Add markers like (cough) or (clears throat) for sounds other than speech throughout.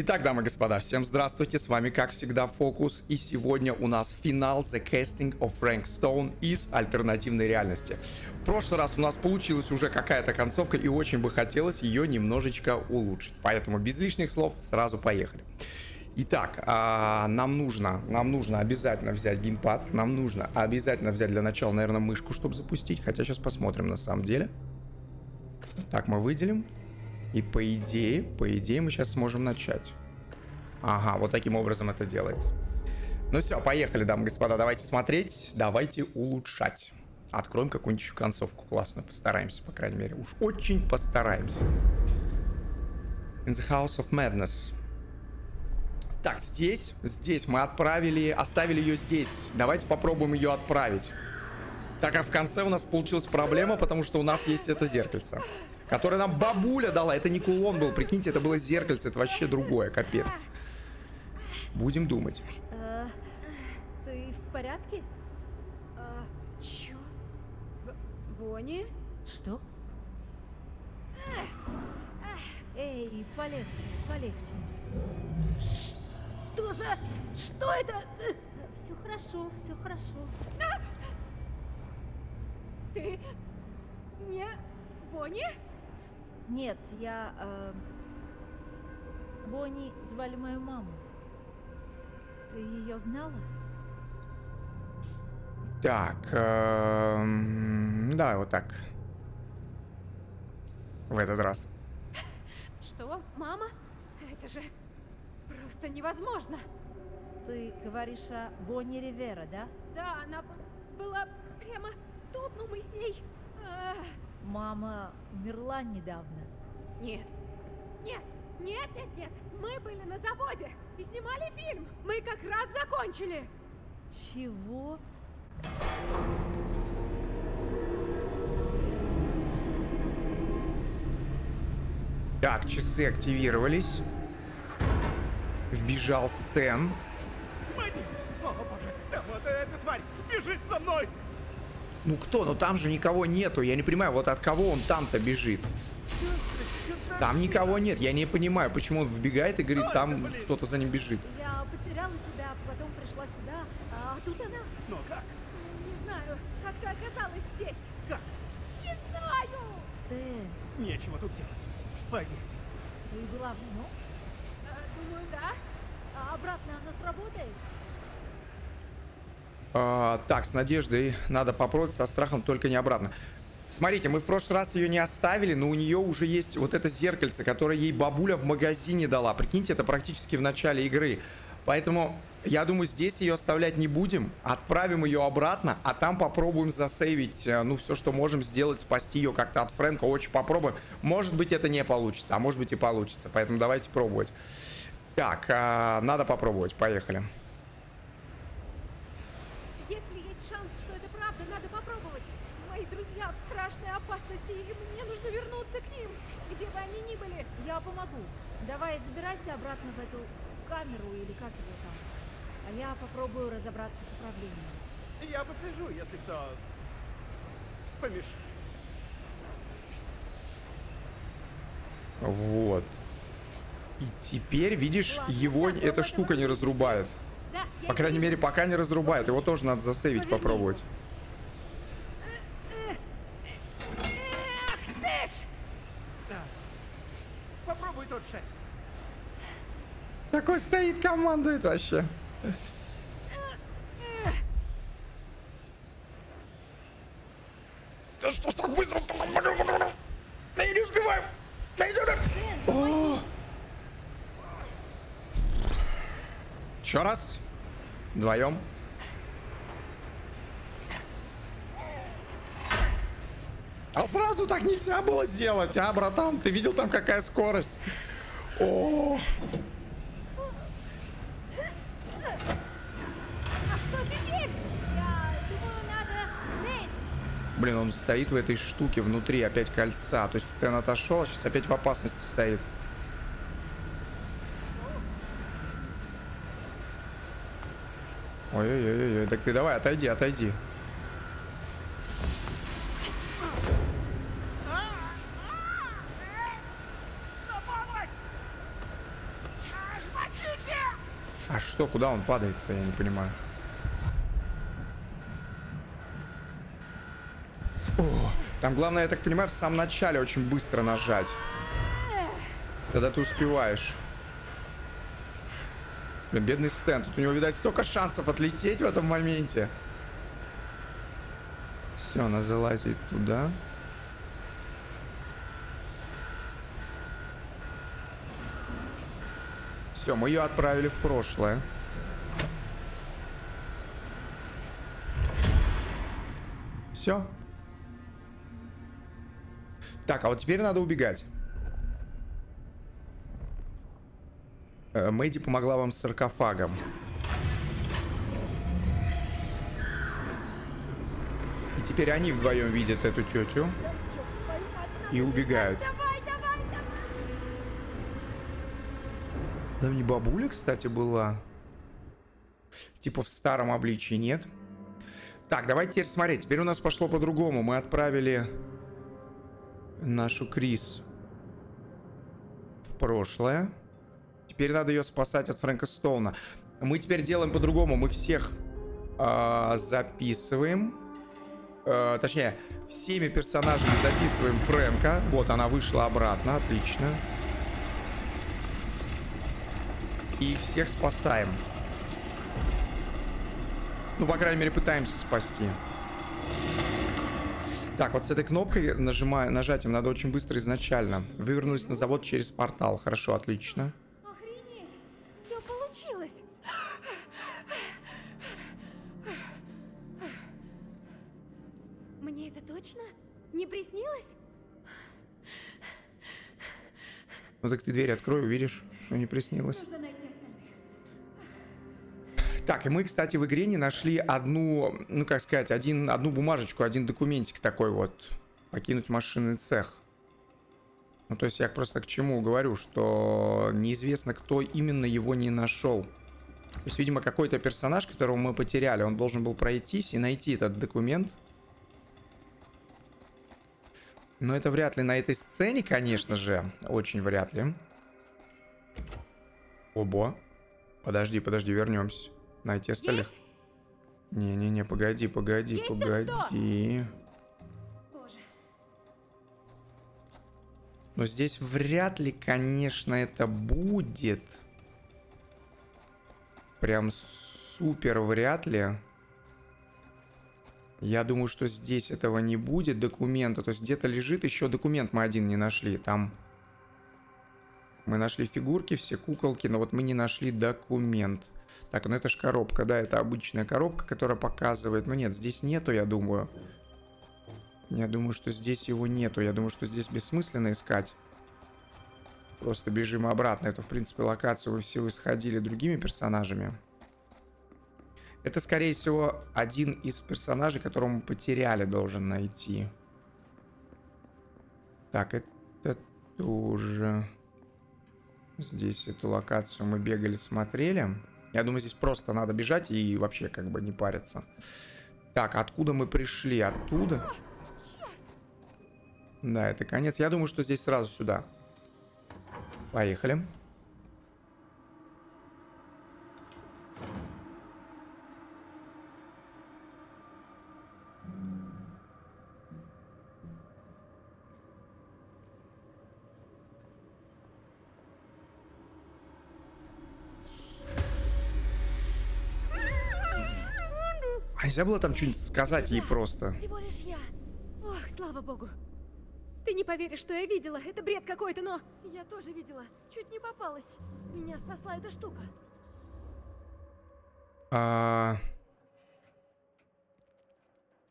Итак, дамы и господа, всем здравствуйте, с вами как всегда Фокус, и сегодня у нас финал The Casting of Frank Stone из альтернативной реальности. В прошлый раз у нас получилась уже какая-то концовка, и очень бы хотелось ее немножечко улучшить. Поэтому без лишних слов сразу поехали. Итак, а, нам нужно, нам нужно обязательно взять геймпад, нам нужно обязательно взять для начала, наверное, мышку, чтобы запустить, хотя сейчас посмотрим на самом деле. Так, мы выделим. И по идее, по идее мы сейчас сможем начать. Ага, вот таким образом это делается. Ну все, поехали, дамы и господа, давайте смотреть, давайте улучшать. Откроем какую-нибудь еще концовку классную, постараемся, по крайней мере. Уж очень постараемся. In the House of Madness. Так, здесь, здесь мы отправили, оставили ее здесь. Давайте попробуем ее отправить. Так, а в конце у нас получилась проблема, потому что у нас есть это зеркальце. Которое нам бабуля дала. Это не кулон был, прикиньте, это было зеркальце. Это вообще другое, капец. Будем думать. А, ты в порядке? А, чё? Б Бонни? Что? Эй, полегче, полегче. Что за... Что это? Все хорошо, все хорошо. Ты... Не... Бонни? Нет, я... Э... Бонни звали мою маму. Ты ее знала? Так, эм, да, вот так. В этот раз. (laughs) Что, мама? Это же просто невозможно. Ты говоришь о Бонни Ривера, да? Да, она была прямо тут, но мы с ней... а, Мама умерла недавно. Нет. Нет, нет, нет, нет. Мы были на заводе и снимали фильм. Мы как раз закончили. Чего? Так, часы активировались. Вбежал Стэн. Мэдди! О, боже, там вот эта тварь бежит за мной! Ну кто? Ну там же никого нету. Я не понимаю, вот от кого он там-то бежит. Там никого нет. Я не понимаю, почему он вбегает и говорит, там кто-то за ним бежит. Я потеряла тебя, потом пришла сюда, а тут она. Но как? Не знаю, как ты оказалась здесь. Как? Не знаю. Стэн, Нечего тут делать. Поверь. ты была в А, думаю, да. а обратно оно сработает? А, так, с надеждой надо попробовать, со страхом только не обратно. Смотрите, мы в прошлый раз ее не оставили, но у нее уже есть вот это зеркальце, которое ей бабуля в магазине дала. Прикиньте, это практически в начале игры. Поэтому, я думаю, здесь ее оставлять не будем. Отправим ее обратно, а там попробуем засейвить, э, ну, все, что можем сделать, спасти ее как-то от Фрэнка. Очень попробуем. Может быть, это не получится, а может быть и получится. Поэтому давайте пробовать. Так, а, надо попробовать. Поехали. Друзья в страшной опасности, и мне нужно вернуться к ним, где бы они ни были. Я помогу. Давай забирайся обратно в эту камеру или как его там. А я попробую разобраться с управлением. Я послежу, если кто помешает. Вот. И теперь, видишь, Ладно, его да, эта штука не разрубает. Да, По крайней вижу. мере, пока не разрубает. Его тоже надо засейвить, Поверни. попробовать. Эх ты ж! Да. Попробуй тот шест. Такой стоит, командует вообще. Да что ж так быстро? Я не успеваю. Нафиг. О! Еще раз. Вдвоем. А сразу так нельзя было сделать, а, братан? Ты видел там какая скорость? О, А он стоит в этой штуке внутри опять кольца. То есть Стэн отошел, а сейчас опять в опасности стоит. Ой-ой-ой, так ты давай, отойди, отойди. А что, куда он падает-то, я не понимаю. О, там главное, я так понимаю, в самом начале очень быстро нажать. Когда ты успеваешь. Блин, бедный Стэн. Тут у него, видать, столько шансов отлететь в этом моменте. Все, она залазит туда. Все, мы ее отправили в прошлое. Все. Так, а вот теперь надо убегать. Э, Мэйди помогла вам с саркофагом. И теперь они вдвоем видят эту тетю и убегают. Там не бабуля, кстати, была. Типа в старом обличии, нет? Так, давайте теперь смотреть. Теперь у нас пошло по-другому. Мы отправили нашу Крис в прошлое. Теперь надо ее спасать от Фрэнка Стоуна. Мы теперь делаем по-другому. Мы всех э, записываем. Э, точнее, всеми персонажами записываем Фрэнка. Вот, она вышла обратно. Отлично. И всех спасаем. Ну, по крайней мере, пытаемся спасти. Так, вот с этой кнопкой нажимая, нажатием надо очень быстро изначально. Вы вернулись на завод через портал. Хорошо, отлично. Охренеть! Все получилось! Мне это точно? Не приснилось? Ну так ты дверь открой, увидишь, что не приснилось. Нужно найти остальных. Так, и мы, кстати, в игре не нашли одну, ну как сказать, один, одну бумажечку, один документик такой вот. Покинуть машинный цех. Ну то есть я просто к чему говорю, что неизвестно, кто именно его не нашел. То есть, видимо, какой-то персонаж, которого мы потеряли, он должен был пройтись и найти этот документ. Но это вряд ли на этой сцене, конечно же. Очень вряд ли. Обо. Подожди, подожди, вернемся. Найти остальных. Не-не-не, погоди, погоди, Есть погоди. Боже. Но здесь вряд ли, конечно, это будет. Прям супер вряд ли. Я думаю, что здесь этого не будет документа. То есть где-то лежит еще документ, мы один не нашли. Там мы нашли фигурки, все куколки, но вот мы не нашли документ. Так, ну это ж коробка, да, это обычная коробка, которая показывает... Ну нет, здесь нету, я думаю. Я думаю, что здесь его нету. Я думаю, что здесь бессмысленно искать. Просто бежим обратно. Это, в принципе, локацию вы все исходили другими персонажами. Это, скорее всего, один из персонажей, которого мы потеряли, должен найти. Так, это тоже... Здесь эту локацию мы бегали, смотрели. Я думаю, здесь просто надо бежать и вообще как бы не париться. Так, откуда мы пришли? Оттуда? Да, это конец. Я думаю, что здесь сразу сюда. Поехали. А нельзя было там что-нибудь сказать ей просто? Всего лишь я. Ох, слава богу. Ты не поверишь, что я видела. Это бред какой-то, но... Я тоже видела. Чуть не попалась. Меня спасла эта штука. А...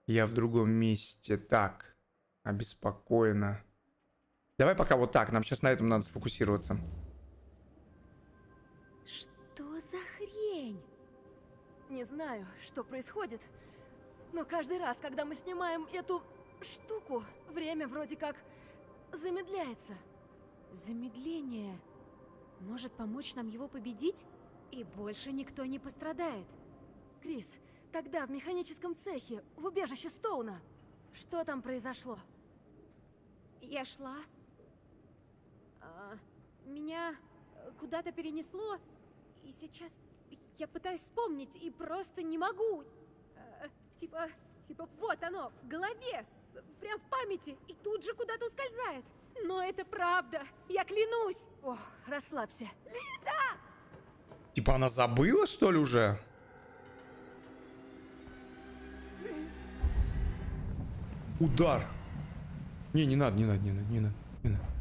Я в другом месте. Так. Обеспокоена. Давай пока вот так. Нам сейчас на этом надо сфокусироваться. Не знаю, что происходит, но каждый раз, когда мы снимаем эту штуку, время вроде как замедляется. Замедление может помочь нам его победить? И больше никто не пострадает. Крис, тогда в механическом цехе, в убежище Стоуна, что там произошло? Я шла. а, меня куда-то перенесло. И сейчас Я пытаюсь вспомнить и просто не могу. Э, типа, типа вот оно, в голове, прям в памяти, и тут же куда-то ускользает. Но это правда, я клянусь. Ох, расслабься. Типа она забыла, что ли, уже? Удар. Не, не надо, не надо, не надо, не надо, не надо.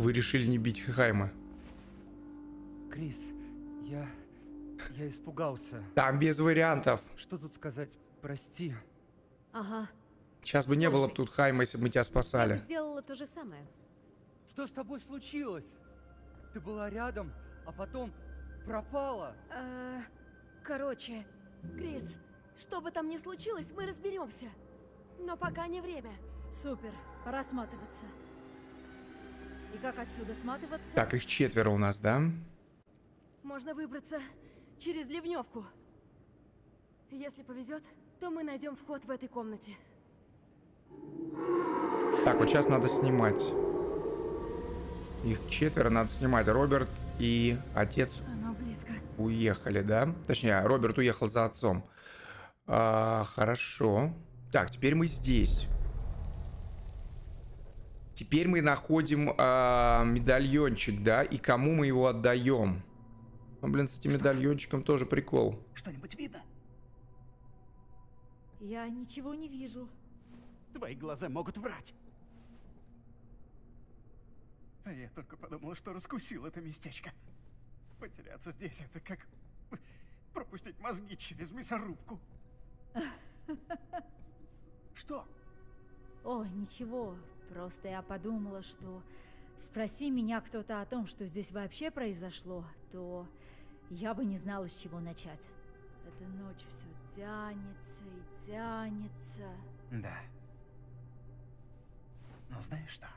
Вы решили не бить Хайма. Крис, я... Я испугался. Там без вариантов. Что тут сказать? Прости. Ага, Сейчас бы не было бы Слушай, тут Хайма, если бы мы тебя я спасали. сделала то же самое. Что с тобой случилось? Ты была рядом, а потом пропала. Э, короче, Крис, что бы там ни случилось, мы разберемся. Но пока не время. Супер, пора сматываться. И как отсюда сматываться? Так, их четверо у нас, да? Можно выбраться через ливневку. Если повезет, то мы найдем вход в этой комнате. Так, вот сейчас надо снимать. Их четверо надо снимать. Роберт и отец уехали, да? Точнее, Роберт уехал за отцом. А, хорошо. Так, теперь мы здесь. Теперь мы находим а, медальончик, да? И кому мы его отдаем? Ну, блин, с этим медальончиком тоже прикол. Что-нибудь видно? Я ничего не вижу. Твои глаза могут врать. А я только подумал, что раскусил это местечко. Потеряться здесь это как пропустить мозги через мясорубку. (laughs) Что? О, ничего. Просто я подумала, что спроси меня кто-то о том, что здесь вообще произошло, то я бы не знала, с чего начать. Эта ночь все тянется и тянется. Да. Но знаешь что?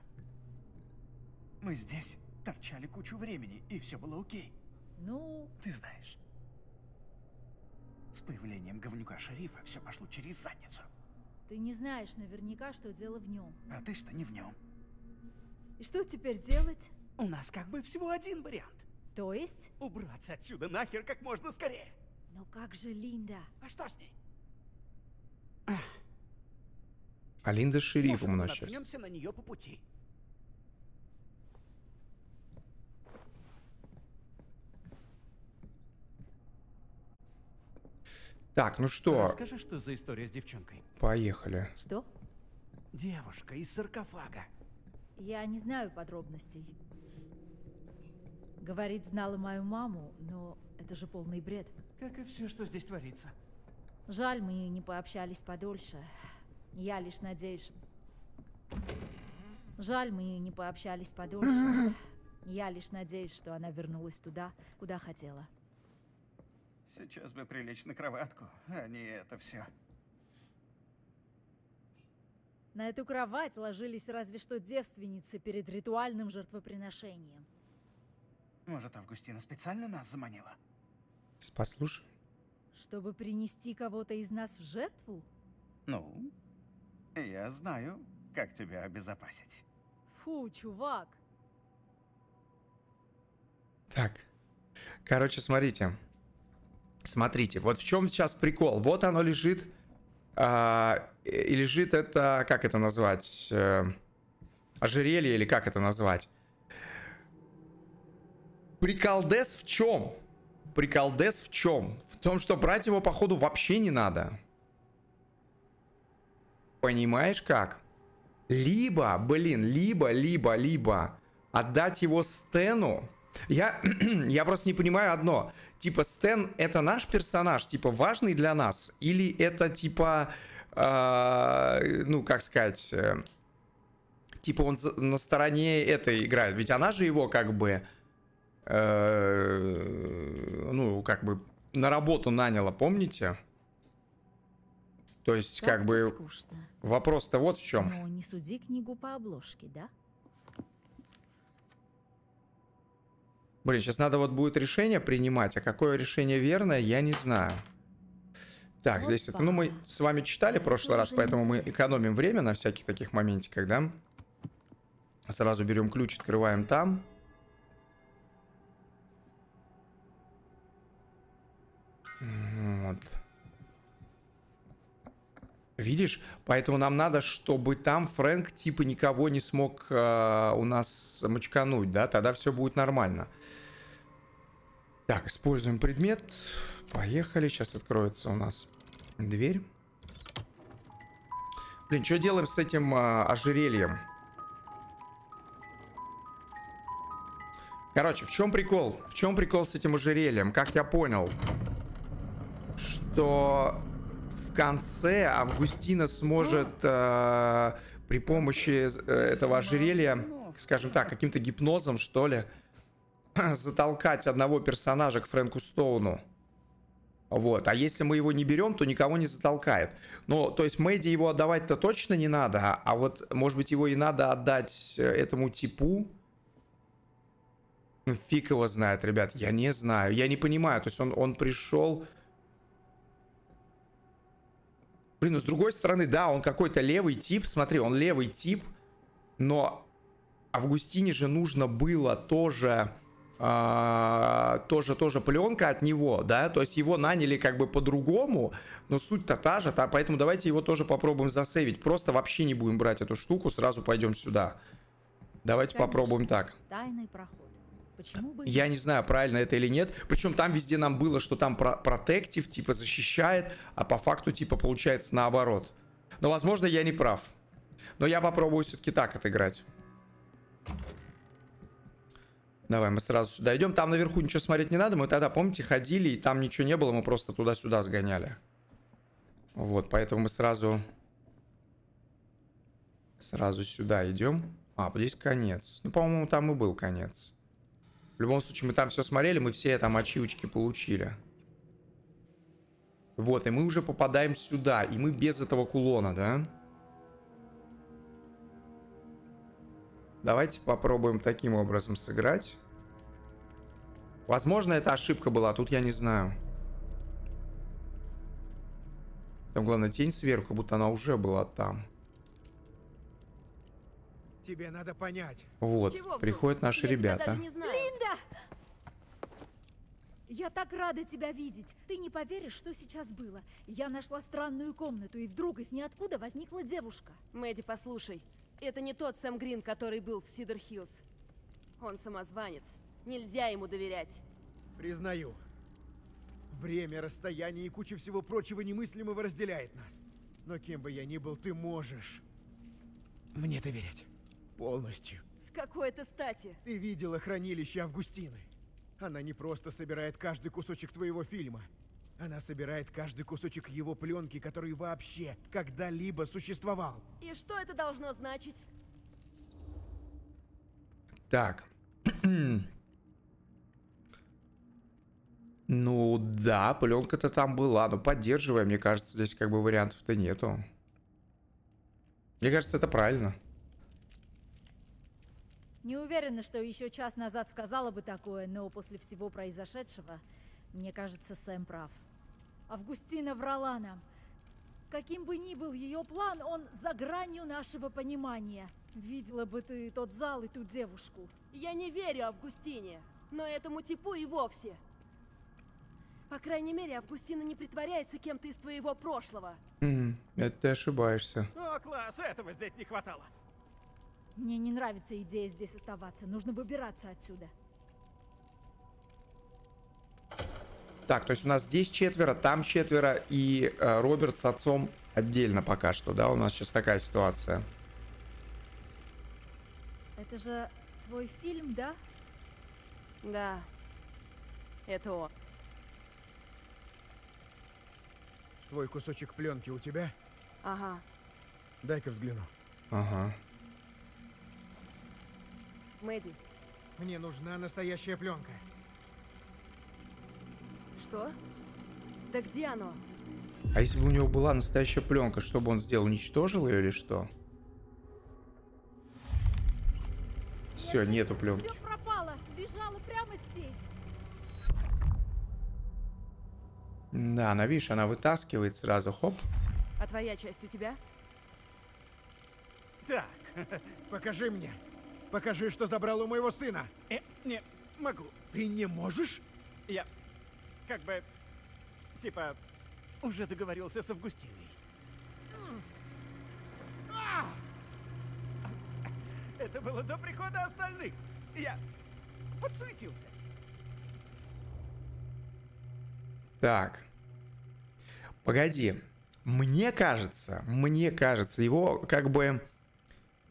Мы здесь торчали кучу времени, и все было окей. Ну, Ты знаешь. С появлением говнюка шерифа все пошло через задницу. Ты не знаешь наверняка, что дело в нем. А ты что, не в нем? И что теперь делать? У нас как бы всего один вариант. То есть? Убраться отсюда нахер как можно скорее. Но как же Линда? А что с ней? А Линда с шерифом у Может, нас сейчас. на нее по пути. Так, ну что, Расскажи, что за история с девчонкой? поехали. Что? Девушка из саркофага. Я не знаю подробностей. Говорит, знала мою маму, но это же полный бред. Как и все, что здесь творится. Жаль, мы не пообщались подольше. Я лишь надеюсь, что... Жаль, мы не пообщались подольше. (laughs) Я лишь надеюсь, что она вернулась туда, куда хотела. Сейчас бы прилечь на кроватку, а не это все. На эту кровать ложились разве что девственницы перед ритуальным жертвоприношением. Может, Августина специально нас заманила? Послушай. Чтобы принести кого-то из нас в жертву? Ну, я знаю, как тебя обезопасить. Фу, чувак. Так. Короче, смотрите. Смотрите, вот в чем сейчас прикол. Вот оно лежит. а, и лежит это, как это назвать? Э, ожерелье или как это назвать? Приколдес в чем? Приколдес в чем? В том, что брать его, походу, вообще не надо. Понимаешь как? Либо, блин, либо, либо, либо отдать его Стэну. Я, (clears throat) я просто не понимаю одно. Типа, Стэн это наш персонаж, типа, важный для нас? Или это, типа, э, ну, как сказать, э, типа, он на стороне этой играет? Ведь она же его, как бы, э, ну, как бы, на работу наняла, помните? То есть, как Как-то бы, вопрос-то вот в чем. Но не суди книгу по обложке, да? Блин, сейчас надо вот будет решение принимать, а какое решение верное, я не знаю. Так, здесь это, ну мы с вами читали в прошлый раз, поэтому мы экономим время на всяких таких моментиках, да? Сразу берем ключ, открываем там. Видишь? Поэтому нам надо, чтобы там Фрэнк типа никого не смог э, у нас мочкануть, да? Тогда все будет нормально. Так, используем предмет. Поехали. Сейчас откроется у нас дверь. Блин, что делаем с этим э, ожерельем? Короче, в чем прикол? В чем прикол с этим ожерельем? Как я понял, что в конце Августина сможет э, при помощи э, этого ожерелья, скажем так, каким-то гипнозом, что ли, (clears throat) затолкать одного персонажа к Фрэнку Стоуну. Вот. А если мы его не берем, то никого не затолкает. Ну, то есть Мэдди его отдавать-то точно не надо. А вот, может быть, его и надо отдать э, этому типу. Фиг его знает, ребят. Я не знаю. Я не понимаю. То есть он, он пришел... Блин, ну с другой стороны, да, он какой-то левый тип. Смотри, он левый тип. Но Августине же нужно было тоже... А, тоже, тоже пленка от него, да, то есть его наняли как бы по-другому, но суть-то та же, та, поэтому давайте его тоже попробуем засейвить, просто вообще не будем брать эту штуку, сразу пойдем сюда. Давайте Конечно. попробуем так. Тайный проход. Почему бы Я не знаю, правильно это или нет. Причем там везде нам было, что там про протектив, типа защищает, а по факту типа получается наоборот. Но возможно я не прав. Но я попробую все-таки так отыграть. Давай, мы сразу сюда идем. Там наверху ничего смотреть не надо. Мы тогда, помните, ходили, и там ничего не было. Мы просто туда-сюда сгоняли. Вот, поэтому мы сразу... Сразу сюда идем. А, здесь конец. Ну, по-моему, там и был конец. Любом случае, мы там все смотрели, мы все там ачивочки получили. Вот, и мы уже попадаем сюда. И мы без этого кулона, да? Давайте попробуем таким образом сыграть. Возможно, это ошибка была, тут я не знаю. Там, главное, тень сверху, как будто она уже была там. Тебе надо понять. Вот, приходят наши Я ребята. даже не знаю. Я так рада тебя видеть. Ты не поверишь, что сейчас было. Я нашла странную комнату, и вдруг из ниоткуда возникла девушка. Мэдди, послушай. Это не тот Сэм Грин, который был в Сидер Хиллз. Он самозванец. Нельзя ему доверять. Признаю. Время, расстояние и куча всего прочего немыслимого разделяет нас. Но кем бы я ни был, ты можешь мне доверять. Полностью. С какой-то стати? Ты видела хранилище Августины. Она не просто собирает каждый кусочек твоего фильма. Она собирает каждый кусочек его пленки, который вообще когда-либо существовал. И что это должно значить? Так. (clears throat) Ну да, пленка-то там была, но поддерживая, мне кажется, здесь как бы вариантов-то нету. Мне кажется, это правильно. Не уверена, что еще час назад сказала бы такое, но после всего произошедшего, мне кажется, Сэм прав. Августина врала нам. Каким бы ни был ее план, он за гранью нашего понимания. Видела бы ты тот зал и ту девушку. Я не верю Августине, но этому типу и вовсе. По крайней мере, Августина не притворяется кем-то из твоего прошлого. М, Это ты ошибаешься. О, класс, этого здесь не хватало. Мне не нравится идея здесь оставаться. Нужно выбираться отсюда. Так, то есть у нас здесь четверо, там четверо, и э, Роберт с отцом отдельно пока что, да? У нас сейчас такая ситуация. Это же твой фильм, да? Да, это он. Твой кусочек пленки у тебя? Ага. Дай-ка взгляну. Ага. Мэдди, Мне нужна настоящая пленка. что? Да где оно? А если бы у него была настоящая пленка, что бы он сделал? Уничтожил ее или что? Все, нету пленки. Все пропало. Лежало прямо здесь. Да, она, видишь, она вытаскивает сразу, хоп. А твоя часть у тебя? Так, (laughs) Покажи мне. Покажи, что забрал у моего сына. Э, не, могу. Ты не можешь? Я как бы, типа, уже договорился с Августиной. А, это было до прихода остальных. Я подсуетился. Так. Погоди. Мне кажется, мне кажется, его как бы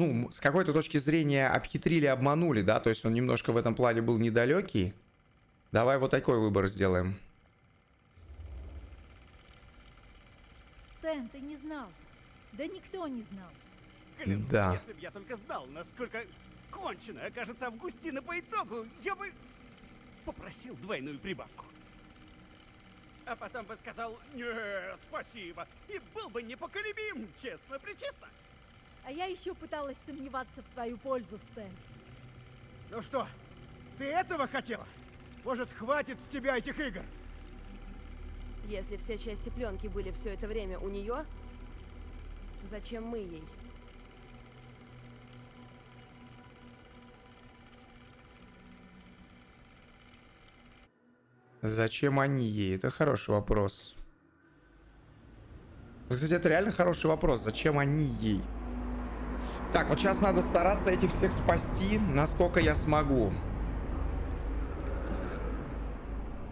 ну, с какой-то точки зрения обхитрили, обманули, да? То есть он немножко в этом плане был недалекий. Давай вот такой выбор сделаем. Стэн, ты не знал. Да никто не знал. Клянусь, Да. если бы я только знал, насколько кончено окажется Августина по итогу, я бы попросил двойную прибавку. А потом бы сказал «Нет, спасибо», и был бы непоколебим, честно-причестно. А я еще пыталась сомневаться в твою пользу, Стэн. Ну что, ты этого хотела? Может, хватит с тебя этих игр? Если все части пленки были все это время у нее, зачем мы ей? Зачем они ей? Это хороший вопрос. Ну, кстати, это реально хороший вопрос. Зачем они ей? Так, вот сейчас надо стараться этих всех спасти, насколько я смогу.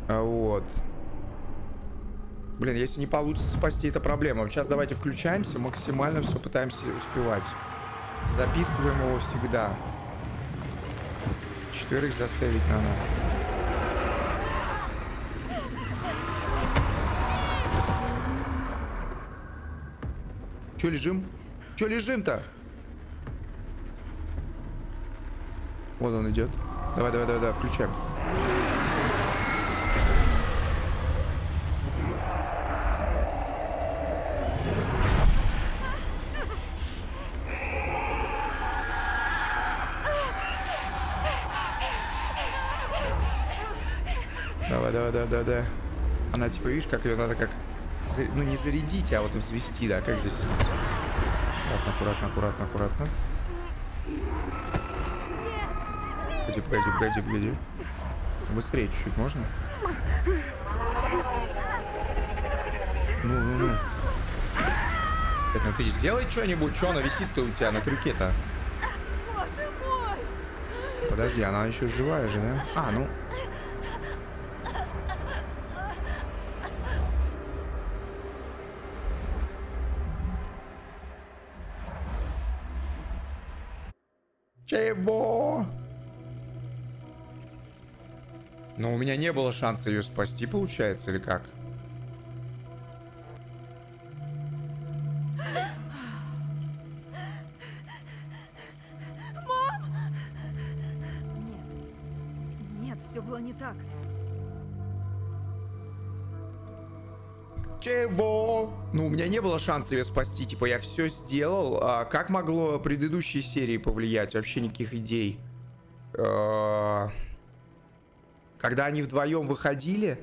А Вот. Блин, если не получится спасти, это проблема. Сейчас давайте включаемся, максимально все пытаемся успевать. Записываем его всегда. Четверых засейвить надо. Че лежим? Че лежим-то? Вот он идет. Давай, давай, давай, давай, включаем. Давай, давай, давай, давай, давай. Она типа, видишь, как ее надо как... Ну, не зарядить, а вот взвести, да, как здесь. Аккуратно, аккуратно, аккуратно, аккуратно. Погоди, погоди, погоди, погоди. Быстрее чуть-чуть можно? Ну, ну, ну. Так, ну ты сделай что-нибудь, что она висит-то у тебя на крюке-то? Подожди, она еще живая же, да? А, ну. Не было шанса ее спасти, получается, или как? Нет. Нет, все было не так. Чего? Ну, у меня не было шанса ее спасти. Типа, я все сделал. А как могло предыдущие серии повлиять? Вообще никаких идей. Э, Когда они вдвоем выходили,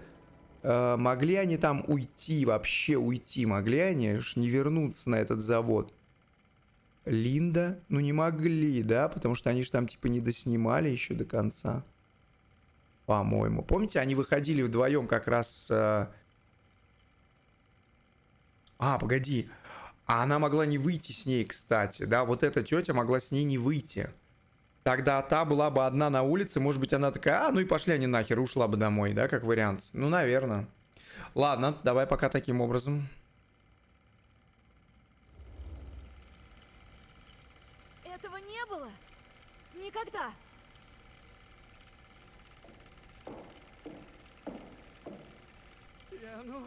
э, могли они там уйти, вообще уйти? Могли они ж не вернуться на этот завод? Линда? Ну, не могли, да? Потому что они же там, типа, не доснимали еще до конца. По-моему. Помните, они выходили вдвоем как раз... э, а, погоди. А она могла не выйти с ней, кстати. Да, вот эта тетя могла с ней не выйти. Тогда та была бы одна на улице. Может быть, она такая, а, ну и пошли они нахер, ушла бы домой, да, как вариант. Ну, наверное. Ладно, давай пока таким образом. Этого не было. Никогда. Я, ну,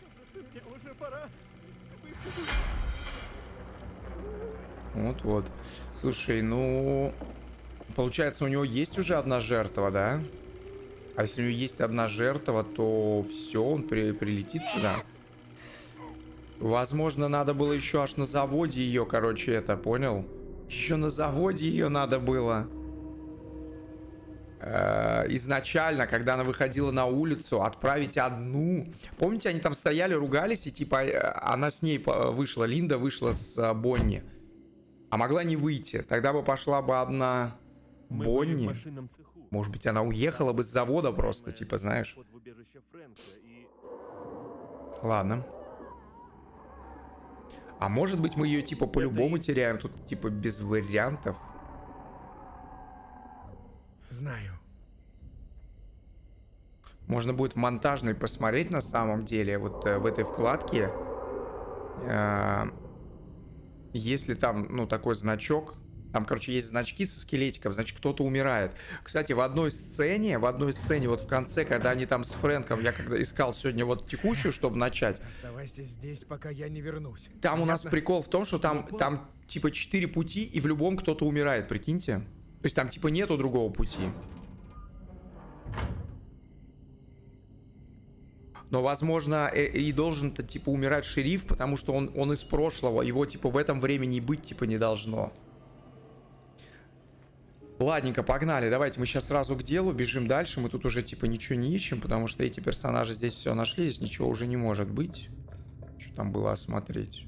кажется, мне уже пора. Вот-вот. Слушай, ну... Получается, у него есть уже одна жертва, да? А если у него есть одна жертва, то все, он при- прилетит сюда. Возможно, надо было еще аж на заводе ее, короче, это, понял? Еще на заводе ее надо было. Э, Изначально, когда она выходила на улицу, отправить одну. Помните, они там стояли, ругались, и типа э, она с ней по- вышла, Линда вышла с э, Бонни. А могла не выйти. Тогда бы пошла бы одна Бонни. Может быть, она уехала бы с завода просто, типа, знаешь. Ладно. А может быть, мы ее, типа, по-любому теряем? Тут, типа, без вариантов. знаю. Можно будет в монтажной посмотреть на самом деле, вот э, в этой вкладке. Э, если там, ну, такой значок, там, короче, есть значки со скелетиком, значит, кто-то умирает. Кстати, в одной сцене, в одной сцене, вот в конце, когда они там с Фрэнком, я когда искал сегодня вот текущую, чтобы начать, Оставайся здесь, пока я не вернусь. там у нас Понятно? прикол в том, что там, там типа четыре пути, и в любом кто-то умирает, прикиньте. То есть там типа нету другого пути. Но, возможно, э- и должен-то, типа, умирать шериф, потому что он, он из прошлого. Его, типа, в этом времени и быть, типа, не должно. Ладненько, погнали. Давайте мы сейчас сразу к делу, бежим дальше. Мы тут уже, типа, ничего не ищем, потому что эти персонажи здесь все нашли. Здесь ничего уже не может быть. Что там было осмотреть?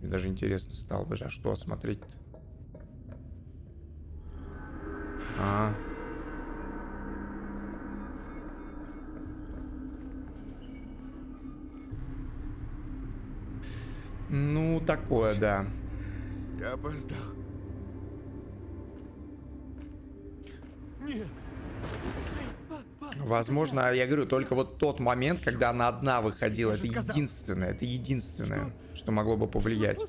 Мне даже интересно стало бы, а что осмотреть-то? А. Ну, такое, да. Я опоздал. Нет. Возможно, я говорю, только вот тот момент, когда она одна выходила, это единственное, это единственное, что могло бы повлиять.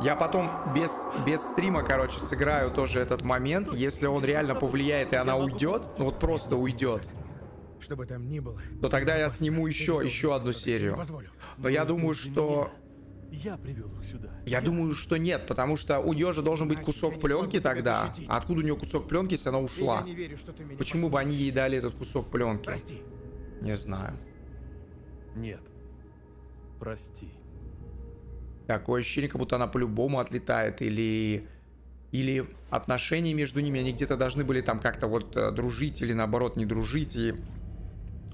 Я потом без, без стрима, короче, сыграю тоже этот момент. Если он реально повлияет и она уйдет, ну вот просто уйдет, Что бы там ни было. то тогда я сниму еще, еще одну серию. Но я думаю, что... Я привел их сюда. Я думаю, что нет, потому что у нее же должен быть кусок я пленки тогда. А откуда у нее кусок пленки, если она ушла? Я верю, Почему бы они ей дали этот кусок пленки? Прости. Не знаю. Нет. Прости. Такое ощущение, как будто она по-любому отлетает, или... Или отношения между ними, они где-то должны были там как-то вот э, дружить, или наоборот не дружить, и...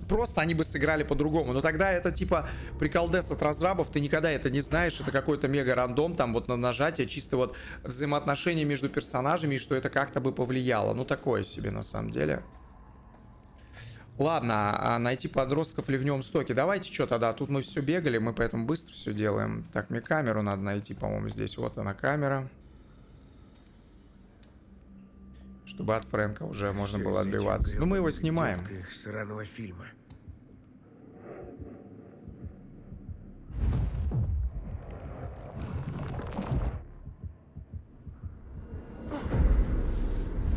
Просто они бы сыграли по-другому. Но тогда это типа приколдес от разрабов, ты никогда это не знаешь, это какой-то мега рандом, там вот на нажатие, чисто вот взаимоотношения между персонажами, и что это как-то бы повлияло. Ну такое себе на самом деле. Ладно, а найти подростков ли в нем стоке? Давайте что тогда, тут мы все бегали, мы поэтому быстро все делаем. Так, мне камеру надо найти, по-моему, здесь. Вот она камера. Чтобы от Фрэнка уже можно Всё было отбиваться. Ну, мы его снимаем. сраного фильма.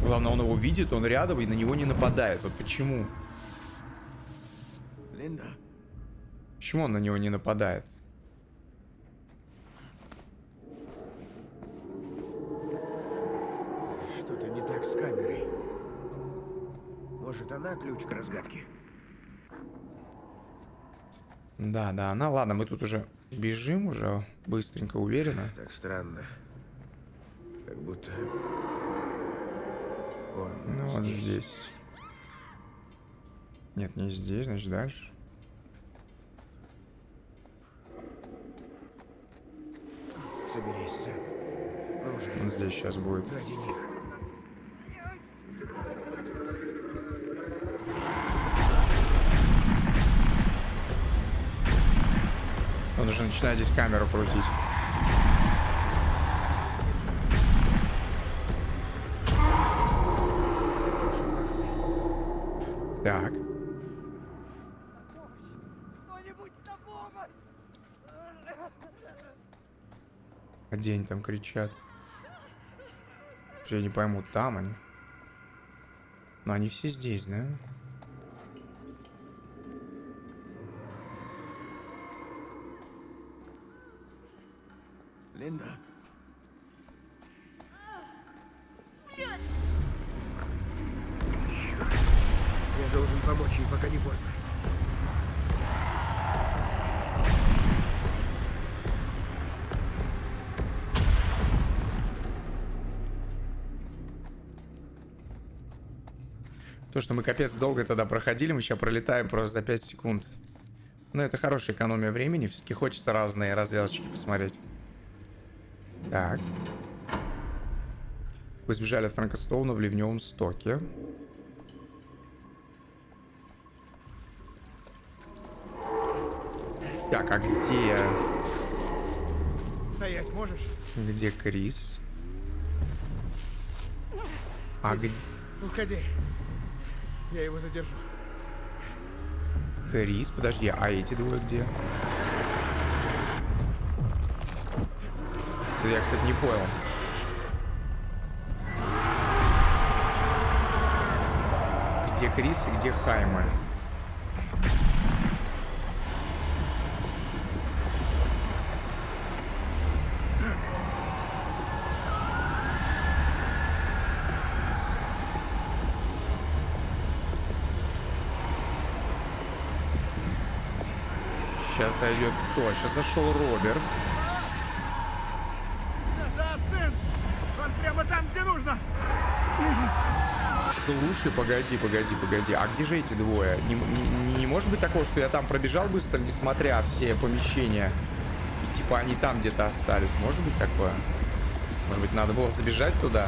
Главное, он его видит, он рядом и на него не нападает. Вот почему? Линда. Почему он на него не нападает? Что-то не так с камерой. Может, она ключ к разгадке? Да, да, она. Ладно, мы тут уже бежим уже быстренько, уверенно. Так странно. Как будто... Он Ну, вот здесь. здесь. Нет, не здесь, значит дальше. Соберись, Сэм. Он здесь сейчас будет. Он уже начинает здесь камеру крутить. Так. А где они там кричат? Что я не пойму, там они? Но они все здесь, да? Что мы капец долго тогда проходили, мы сейчас пролетаем просто за 5 секунд. Но это хорошая экономия времени, все-таки хочется разные развязочки посмотреть. Так. Вы сбежали от Фрэнка Стоуна в ливневом стоке. Так, а где... Стоять можешь? Где Крис? А, г- Уходи. Я его задержу. Крис, подожди, а эти двое где? Я, кстати, не понял. Где Крис и где Хайме? Кто? Сейчас зашел Роберт. Слушай, погоди, погоди, погоди. А где же эти двое? Не, не- не может быть такого, что я там пробежал быстро, несмотря все помещения, и типа они там где-то остались? Может быть такое? Может быть, надо было забежать туда?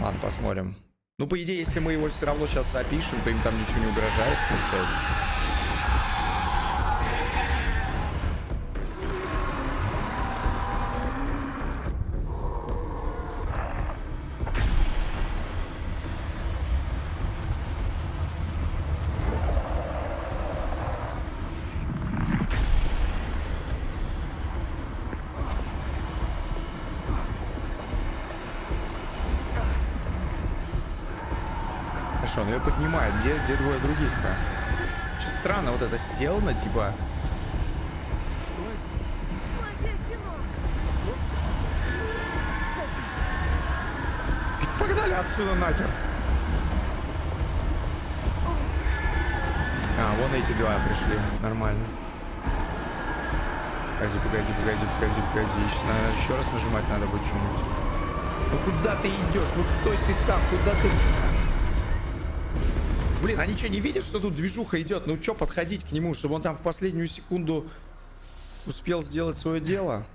Ладно, посмотрим. Ну, по идее, если мы его все равно сейчас запишем, то им там ничего не угрожает, получается. Где, где двое других-то? Что странно вот это сделано, типа... Магия кино! Погнали отсюда нахер. А, вон эти два пришли. Нормально. Погоди, погоди, погоди, погоди, погоди. Сейчас, наверное, еще раз нажимать надо будет что-нибудь. Ну куда ты идешь? Ну стой ты там, куда ты... Блин, они что, не видят, что тут движуха идет? Ну что, подходить к нему, чтобы он там в последнюю секунду успел сделать свое дело?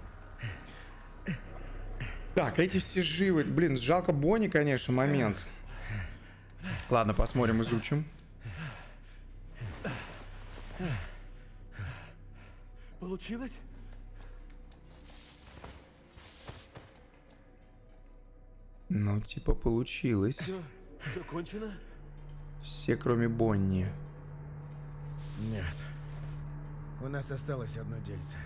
Так, эти все живы. Блин, жалко Бонни, конечно, момент. Ладно, посмотрим, изучим. Получилось? Ну, типа, получилось. Все, все кончено? Все, кроме Бонни. Нет. У нас осталось одно дельце.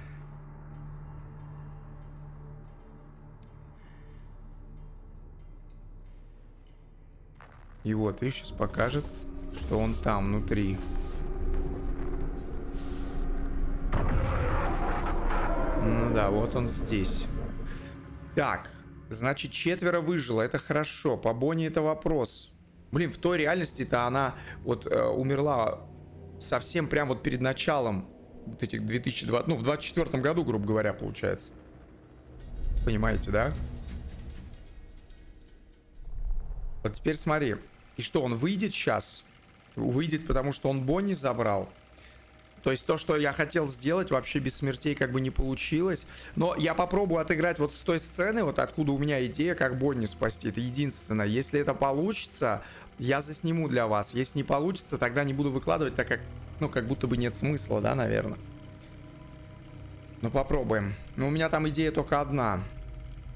И вот, видишь, сейчас покажет, что он там, внутри. Ну да, вот он здесь. Так, значит, четверо выжило, это хорошо. По Бонни это вопрос. Блин, в той реальности-то она вот э, умерла совсем прям вот перед началом вот этих 2020, ну, в 24 году, грубо говоря, получается. Понимаете, да? Вот теперь смотри. И что, он выйдет сейчас? Выйдет, потому что он Бонни забрал. То есть то, что я хотел сделать, вообще без смертей как бы не получилось. Но я попробую отыграть вот с той сцены, вот откуда у меня идея, как Бонни спасти. Это единственное. Если это получится, я засниму для вас. Если не получится, тогда не буду выкладывать, так как, ну, как будто бы нет смысла, да, наверное. Ну, попробуем. Но у меня там идея только одна.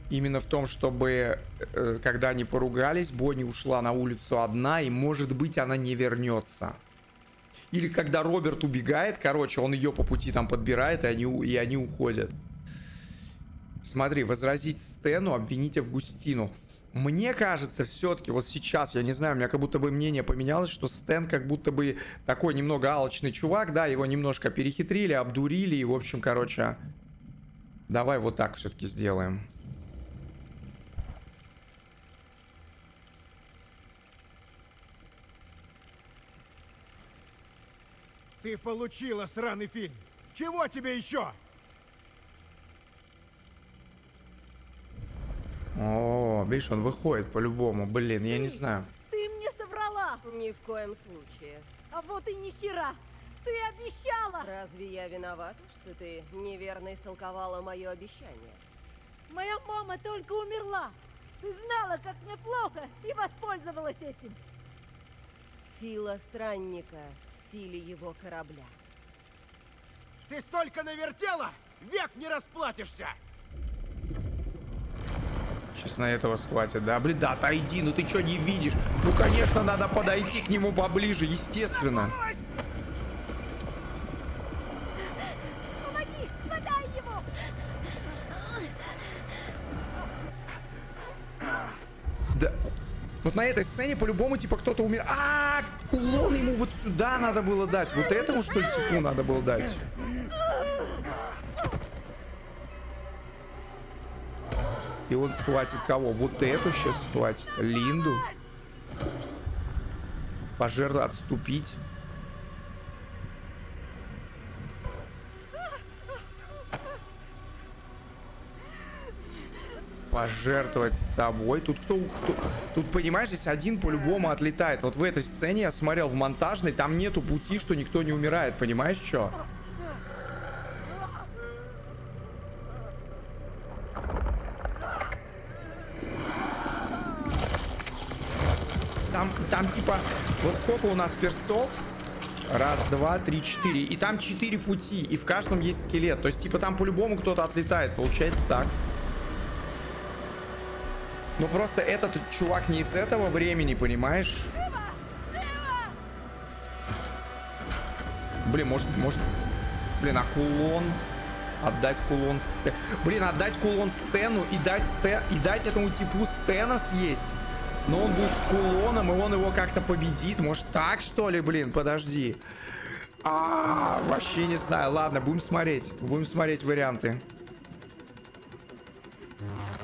Именно в том, чтобы, э, когда они поругались, Бонни ушла на улицу одна, и, может быть, она не вернется. Или когда Роберт убегает, короче, он ее по пути там подбирает, и они, и они уходят. Смотри, возразить Стэну, обвинить Августину. Мне кажется, все-таки вот сейчас, я не знаю, у меня как будто бы мнение поменялось, что Стэн как будто бы такой немного алчный чувак, да, его немножко перехитрили, обдурили, и, в общем, короче, давай вот так все-таки сделаем. Ты получила сраный фильм. Чего тебе еще? О, видишь, он выходит по-любому, блин, я не знаю. Ты мне соврала! Ни в коем случае. А вот и ни хера! Ты обещала! Разве я виновата, что ты неверно истолковала мое обещание? Моя мама только умерла! Ты знала, как мне плохо, и воспользовалась этим! Сила странника в силе его корабля. Ты столько навертела, век не расплатишься! Сейчас на этого схватят, да? Блин, да отойди, ну ты что не видишь? Ну, конечно, надо подойти к нему поближе, естественно. Помоги! Хватай его! Да. Вот на этой сцене по-любому, типа, кто-то умер. А, кулон ему вот сюда надо было дать. Вот этому, что ли, типу надо было дать? И он схватит кого? Вот эту сейчас схватит. Линду. Пожертва отступить. Пожертвовать собой. Тут кто, кто- Тут, понимаешь, здесь один по-любому отлетает. Вот в этой сцене я смотрел в монтажной, там нету пути, что никто не умирает. Понимаешь, что? Там, там типа, вот сколько у нас персов? Раз, два, три, четыре. И там четыре пути, и в каждом есть скелет. То есть, типа, там по-любому кто-то отлетает. Получается так. Ну, просто этот чувак не из этого времени, понимаешь? Блин, может, может... Блин, а кулон... Отдать кулон Сте... Блин, отдать кулон Стену и дать Сте... И дать этому типу Стена съесть. Но он будет с кулоном, и он его как-то победит. Может, так, что ли, блин? Подожди. А, вообще не знаю. Ладно, будем смотреть. Будем смотреть варианты.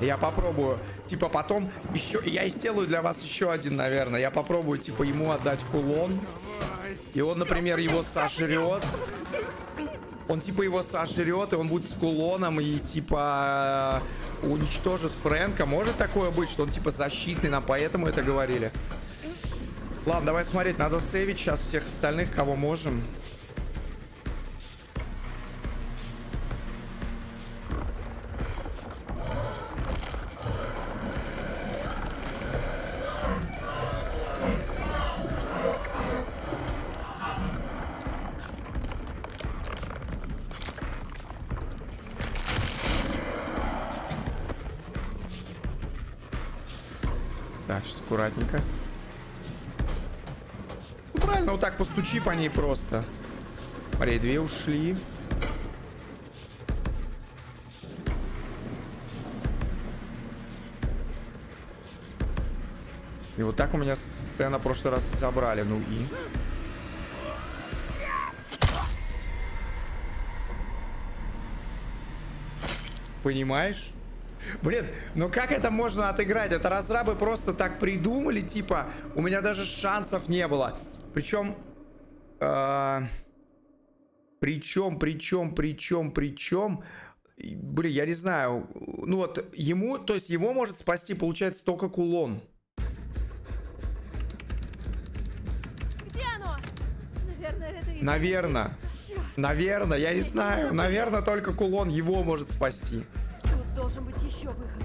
Я попробую. Типа, потом еще... Я сделаю для вас еще один, наверное. Я попробую, типа, ему отдать кулон. И он, например, его сожрет. Он, типа, его сожрет, и он будет с кулоном, и, типа, уничтожит Фрэнка. Может такое быть, что он, типа, защитный, нам поэтому это говорили? Ладно, давай смотреть. Надо сейвить сейчас всех остальных, кого можем. Аккуратненько. Ну, правильно, вот так постучи по ней просто. Смотри, две ушли. И вот так у меня Стэна в прошлый раз забрали. Ну и... Понимаешь? Блин, ну как это можно отыграть? Это разрабы просто так придумали, типа, у меня даже шансов не было. Причем... э, причем, причем, причем, причем... Блин, я не знаю. Ну вот, ему, то есть его может спасти, получается, только кулон. Где оно? Наверное, это Наверное. Наверное, я не знаю. Наверное, только кулон его может спасти. Должен быть еще выход.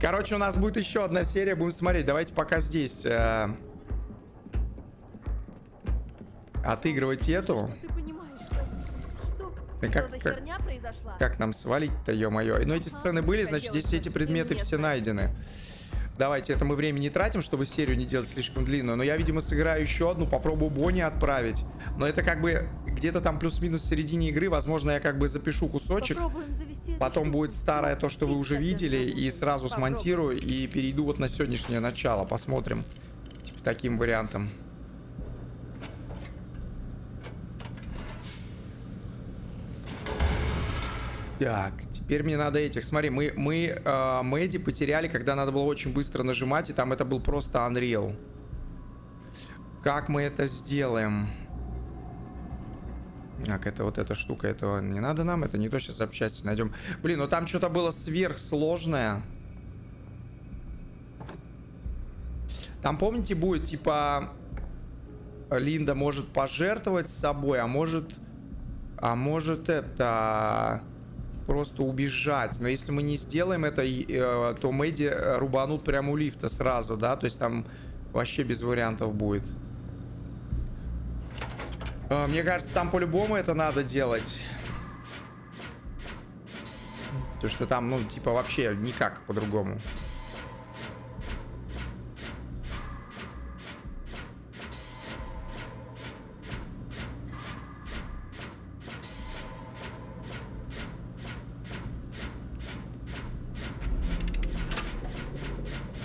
Короче, у нас будет еще одна серия, будем смотреть. Давайте пока здесь э, отыгрывать эту. Что... Как, за как, как нам свалить-то, ё-моё? Но эти сцены были, значит, здесь все эти предметы все найдены. Давайте, это мы время не тратим, чтобы серию не делать слишком длинную. Но я, видимо, сыграю еще одну, попробую Бонни отправить. Но это как бы где-то там плюс-минус в середине игры. Возможно, я как бы запишу кусочек. Потом будет старое то, что вы уже видели, и сразу смонтирую и перейду вот на сегодняшнее начало. Посмотрим. Типа таким вариантом. Так, теперь мне надо этих. Смотри, мы, мы э, Мэдди потеряли, когда надо было очень быстро нажимать, и там это был просто Unreal. Как мы это сделаем? Так, это вот эта штука, этого не надо нам, это не то, сейчас запчасти найдем. Блин, ну там что-то было сверхсложное. Там, помните, будет, типа, Линда может пожертвовать собой, а может, а может это, просто убежать. Но если мы не сделаем это, э, то Мэдди э, рубанут прямо у лифта сразу, да? То есть там вообще без вариантов будет. Э, Мне кажется, там по-любому это надо делать. Потому что там, ну, типа, вообще никак по-другому.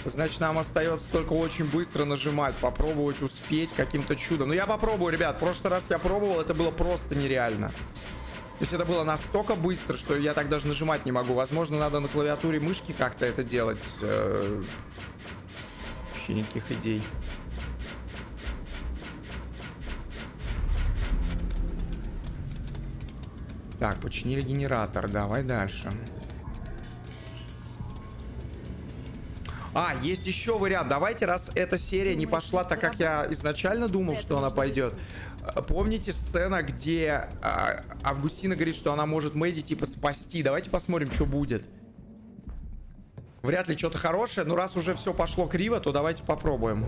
Значит, нам остается только очень быстро нажимать, попробовать успеть каким-то чудом. Ну, я попробую, ребят. В прошлый раз я пробовал, это было просто нереально. То есть это было настолько быстро, что я так даже нажимать не могу. Возможно, надо на клавиатуре мышки как-то это делать. Э, Вообще никаких идей. Так, починили генератор. Давай дальше. А, есть еще вариант. Давайте, раз эта серия не пошла так, как я изначально думал, что она пойдет. Помните сцена, где а, Августина говорит, что она может Мэдди типа спасти? Давайте посмотрим, что будет. Вряд ли что-то хорошее, но раз уже все пошло криво, то давайте попробуем.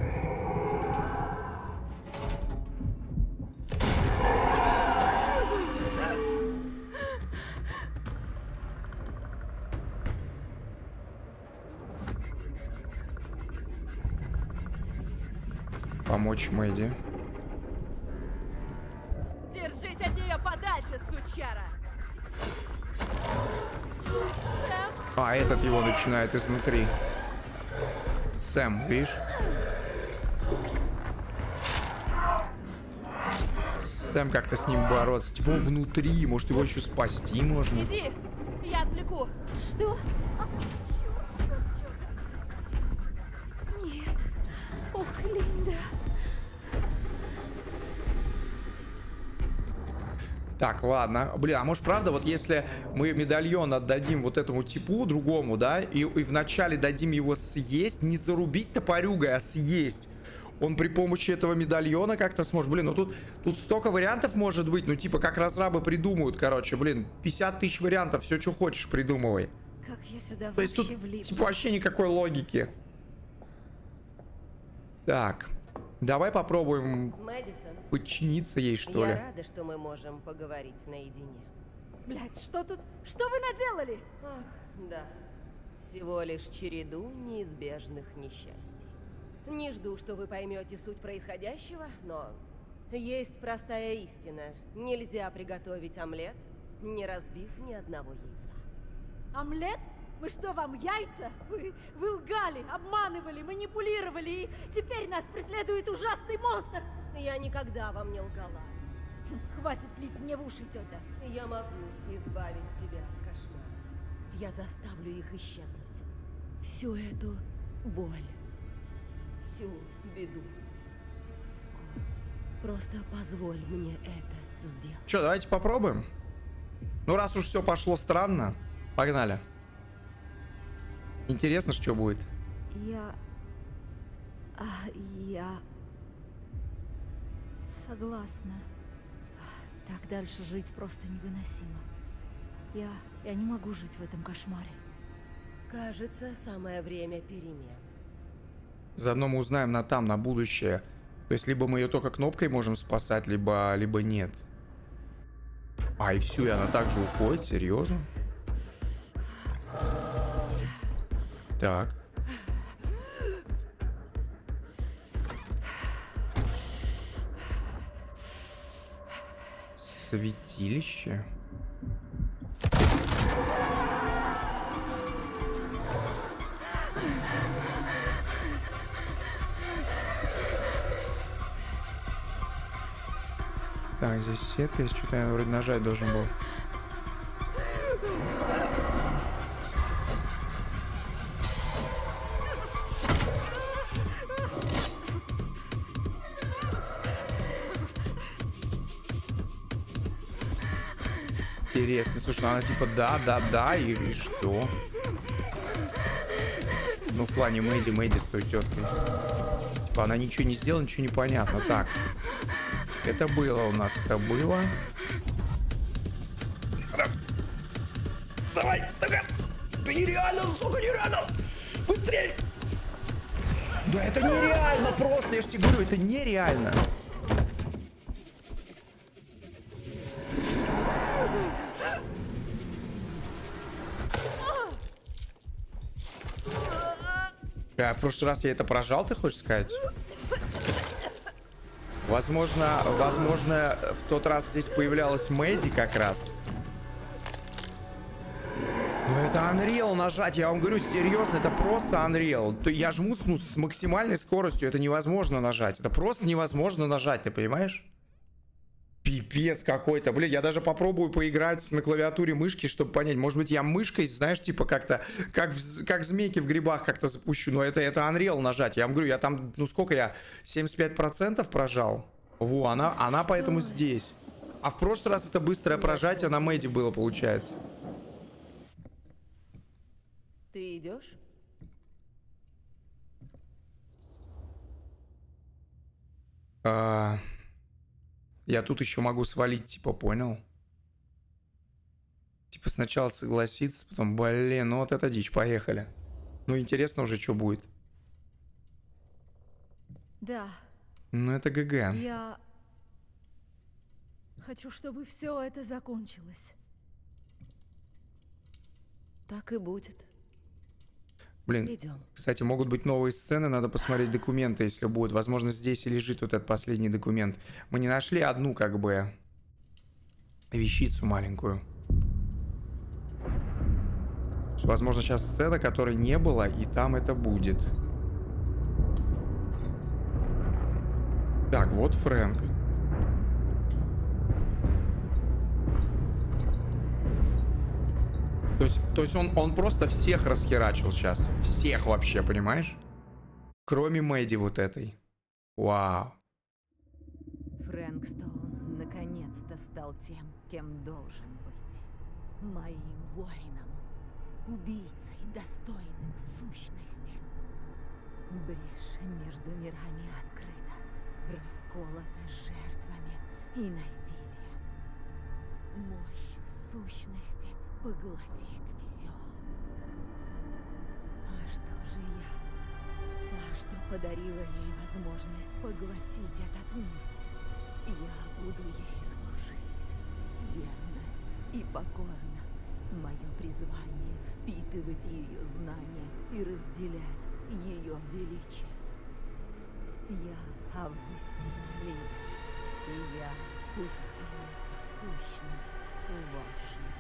Помочь Мэдди. Держись от нее подальше, сучара! Сэм, А, этот его начинает изнутри. Сэм, видишь? Сэм как-то с ним бороться. Типа он внутри, может его еще спасти можно. иди, я отвлеку. Что? А, чёрт, чёрт, чёрт. Нет. Ох, Линда. Так, ладно. Блин, а может правда, вот если мы медальон отдадим вот этому типу другому, да, и, и вначале дадим его съесть, не зарубить топорюгой, а съесть. Он при помощи этого медальона как-то сможет. Блин, ну тут, тут столько вариантов может быть. Ну типа как разрабы придумают, короче. Блин, 50 тысяч вариантов, все, что хочешь, придумывай. Как я сюда То есть тут влипла? типа вообще никакой логики. Так, давай попробуем Мэдисон, подчиниться ей, что ли. я рада, что мы можем поговорить наедине. Блядь, что тут? Что вы наделали? Ах, да. Всего лишь череду неизбежных несчастий. Не жду, что вы поймете суть происходящего, но есть простая истина. Нельзя приготовить омлет, не разбив ни одного яйца. Омлет? Мы что, вам яйца? Вы, вы лгали, обманывали, манипулировали, и теперь нас преследует ужасный монстр! Я никогда вам не лгала. Хватит лить мне в уши, тетя. Я могу избавить тебя от кошмаров. Я заставлю их исчезнуть. Всю эту боль. Всю беду. Скоро. Просто позволь мне это сделать. Че, давайте попробуем. Ну, раз уж все пошло странно, погнали. Интересно, что будет. Я... Я... Согласна. Так дальше жить просто невыносимо. Я... Я не могу жить в этом кошмаре. Кажется, самое время перемен. Заодно мы узнаем на там, на будущее. То есть, либо мы ее только кнопкой можем спасать, либо, либо нет. А, и все, и она также уходит? Серьезно? Так. Святилище. Так, здесь сетка, если что-то я вроде нажать должен был. Ну она типа да, да, да, и, и что? Ну, в плане Мэдди, Мэдди с той теткой. Типа она ничего не сделала, ничего не понятно. Так, это было у нас, это было. Давай, давай. Это нереально, сука, нереально. Быстрее. Да это нереально просто, я же тебе говорю, это нереально. Прошлый раз я это прожал, ты хочешь сказать? Возможно, возможно, в тот раз здесь появлялась Мэдди как раз. Ну это Unreal нажать, я вам говорю, серьезно, это просто Unreal. Я жму ну, с максимальной скоростью, это невозможно нажать. Это просто невозможно нажать, ты понимаешь? Пипец какой-то. Блин, я даже попробую поиграть на клавиатуре мышки, чтобы понять. Может быть, я мышкой, знаешь, типа как-то, как, в, как змейки в грибах как-то запущу. Но это, это Unreal нажать. Я вам говорю, я там, ну сколько я, 75% прожал? Во, она, она поэтому здесь. А в прошлый раз это быстрое прожатие на Мэди было, получается. Ты идешь? А, я тут еще могу свалить, типа, понял? Типа сначала согласиться, потом, блин, ну вот это дичь, поехали. Ну интересно уже, что будет. Да, Ну это ГГ. я хочу, чтобы все это закончилось. Так и будет. Блин, Идем. кстати, могут быть новые сцены, надо посмотреть документы, если будет. Возможно, здесь и лежит вот этот последний документ. Мы не нашли одну, как бы, вещицу маленькую. Возможно, сейчас сцена, которой не было, и там это будет. Так, вот Фрэнк. То есть, то есть он, он просто всех расхерачил сейчас. Всех вообще, понимаешь? Кроме Мэдди вот этой. Вау. Фрэнк Стоун наконец-то стал тем, кем должен быть. Моим воином. Убийцей, достойным сущности. Брешь между мирами открыта, расколота жертвами и насилием. Мощь сущности поглотит все. А что же я? Та, что подарила ей возможность поглотить этот мир. Я буду ей служить, верно и покорно. Мое призвание — впитывать ее знания и разделять ее величие. Я Августина Ли, и я впустила сущность вашу.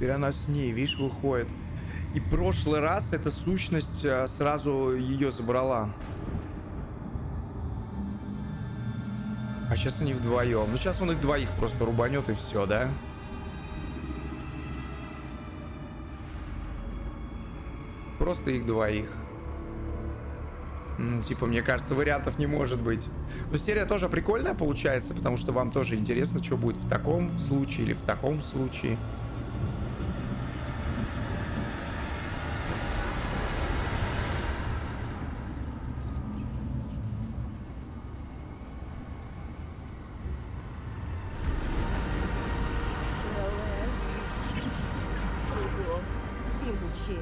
Теперь она с ней, видишь, выходит. И прошлый раз эта сущность а, сразу ее забрала. А сейчас они вдвоем. Ну сейчас он их двоих просто рубанет и все, да? Просто их двоих. Типа, мне кажется, вариантов не может быть. Но серия тоже прикольная получается, потому что вам тоже интересно, что будет в таком случае или в таком случае. Целая вечность трудов и мучений.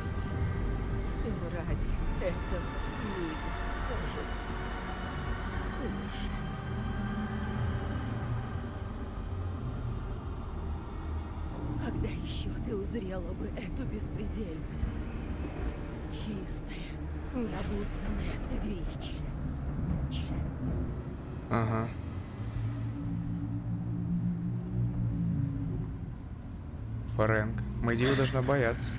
Все ради этого мига торжества, совершенства. Когда еще ты узрела бы эту беспредельность? Чистое, необузданное величие. Ага. Фрэнк. Мэдди его должна бояться.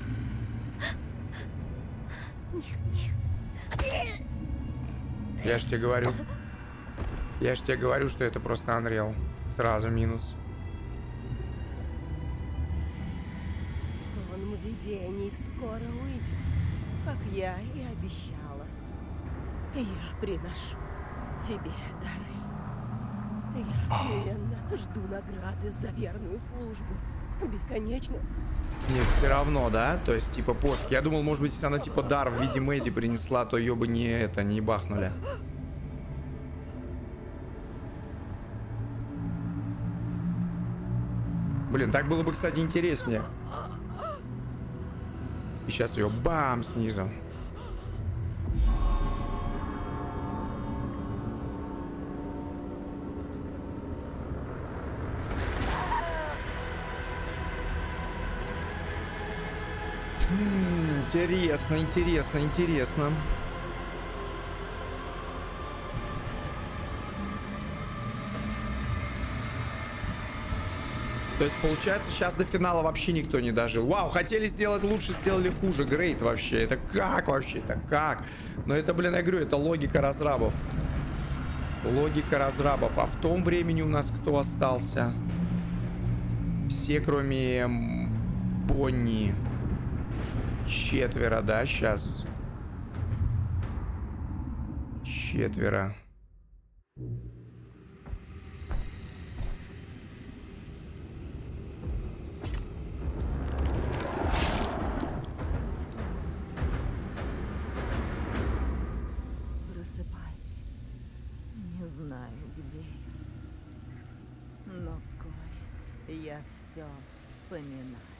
Я ж тебе говорю. Я ж тебе говорю, что это просто Unreal. Сразу минус. Сон видений скоро уйдет, как я и обещала. Я приношу тебе дары. Я смиренно жду награды за верную службу. Бесконечно. Нет, все равно, да? То есть, типа, пофиг. Я думал, может быть, если она, типа, дар в виде Мэдди принесла, то ее бы не это, не бахнули. Блин, так было бы, кстати, интереснее. И сейчас ее бам снизу. Интересно, интересно, интересно. То есть, получается, сейчас до финала вообще никто не дожил. Вау, хотели сделать лучше, сделали хуже. Грейт вообще. Это как вообще? Это как? Но это, блин, я говорю, это логика разрабов. Логика разрабов. А в том времени у нас кто остался? Все, кроме Бонни. Четверо, да, сейчас? Четверо. Просыпаюсь. Не знаю, где я. Но вскоре я все вспоминаю.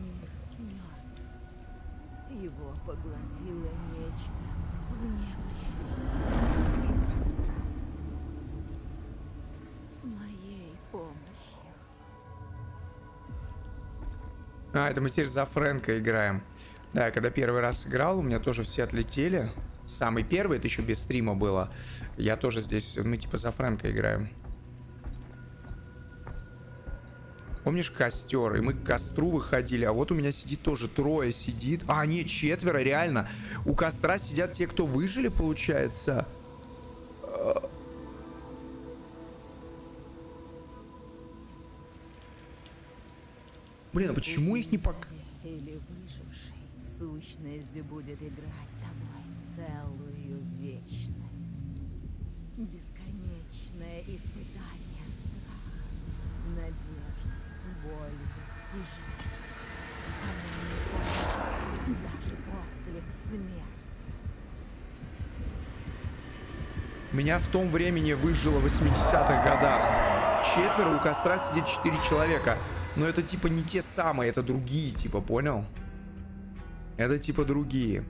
Мир мертв. Его поглотило нечто вне времени и пространства. С моей помощью. А, это мы теперь за Фрэнка играем. Да, я когда первый раз играл, у меня тоже все отлетели. Самый первый, это еще без стрима было. Я тоже здесь, мы типа за Фрэнка играем. Помнишь костер? И мы к костру выходили, а вот у меня сидит тоже трое сидит. А, нет, четверо, реально. У костра сидят те, кто выжили, получается. Блин, а почему их не пок... Или выживший, сущность будет играть с тобой целую вечность. Бесконечное испытание страха, надежды, боли и кончится даже после смерти. Меня в том времени выжило в 80-х годах. Четверо, у костра сидит 4 человека. Но это типа не те самые, это другие, типа, понял? Это типа другие.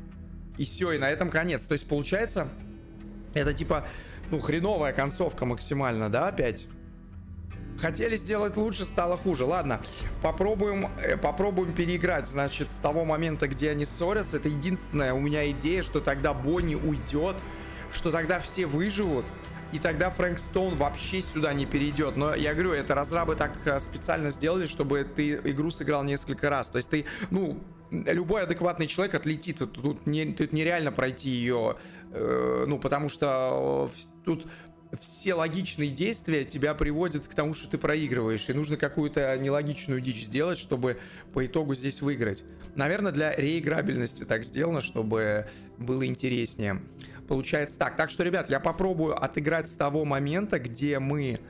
И все, и на этом конец. То есть получается, это типа, ну, хреновая концовка максимально, да, опять? Хотели сделать лучше, стало хуже. Ладно, попробуем, э, попробуем переиграть. Значит, с того момента, где они ссорятся, это единственная у меня идея, что тогда Бонни уйдет, что тогда все выживут. И тогда Фрэнк Стоун вообще сюда не перейдет. Но я говорю, это разрабы так э, специально сделали, чтобы ты игру сыграл несколько раз. То есть ты, ну, любой адекватный человек отлетит. Тут, не, тут нереально пройти ее, э, ну, потому что э, тут все логичные действия тебя приводят к тому, что ты проигрываешь. И нужно какую-то нелогичную дичь сделать, чтобы по итогу здесь выиграть. Наверное, для реиграбельности так сделано, чтобы было интереснее. Получается так. Так что, ребят, я попробую отыграть с того момента, где мы...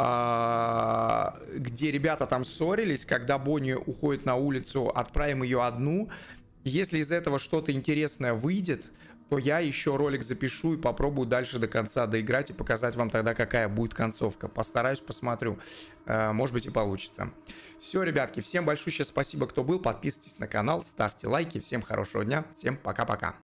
А, где ребята там ссорились, когда Бонни уходит на улицу, отправим ее одну. Если из этого что-то интересное выйдет, то я еще ролик запишу и попробую дальше до конца доиграть и показать вам тогда, какая будет концовка. Постараюсь, посмотрю. Э, может быть и получится. Все, ребятки, всем большое спасибо, кто был. Подписывайтесь на канал, ставьте лайки. Всем хорошего дня. Всем пока-пока.